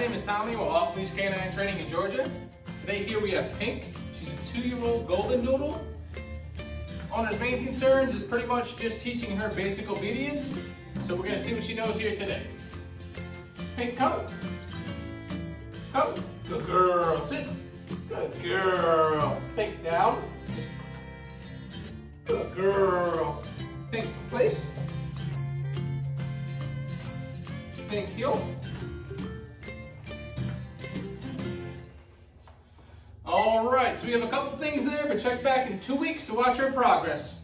Tommy with Off Leash Canine Training in Georgia. Today here we have Pynk. She's a two-year-old golden doodle. Owner's main concerns is pretty much just teaching her basic obedience. So we're gonna see what she knows here today. Pynk, come. Come. Good girl. Sit. Good girl. Pynk, down. Good girl. Pynk, place. Pynk, heel. Right, so we have a couple things there, but check back in two weeks to watch our progress.